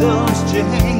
those chains.